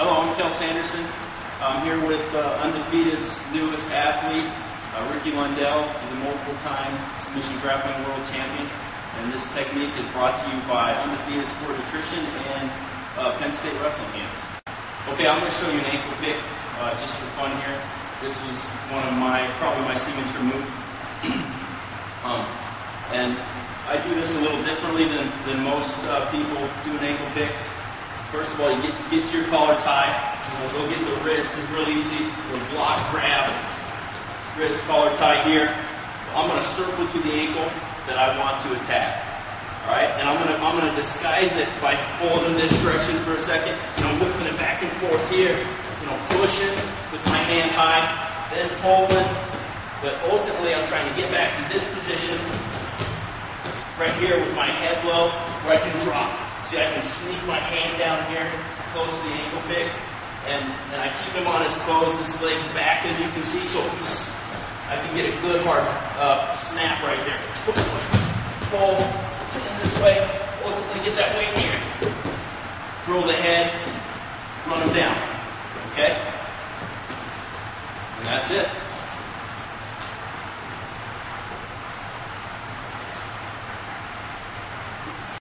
Hello, I'm Cael Sanderson. I'm here with uh, Undefeated's newest athlete, uh, Ricky Lundell. He's a multiple-time submission grappling world champion, and this technique is brought to you by Undefeated Sport Nutrition and uh, Penn State Wrestling Camps. Okay, I'm going to show you an ankle pick uh, just for fun here. This was one of my, probably my signature move. um, and I do this a little differently than, than most uh, people do an ankle pick. First of all, you get, get to your collar tie. You know, go get the wrist. It's really easy. So block, grab, wrist, collar tie here. I'm going to circle to the ankle that I want to attack. All right, and I'm going to I'm going to disguise it by holding this direction for a second. You know, whipping it back and forth here. You know, pushing with my hand high, then pulling. But ultimately, I'm trying to get back to this position right here with my head low, where I can drop. See, I can sneak my hand down here close to the ankle pick, and, and I keep him on his toes, his legs back, as you can see, so I can get a good hard uh, snap right there. Pull this way, ultimately get that weight here. Throw the head, run him down. Okay? And that's it.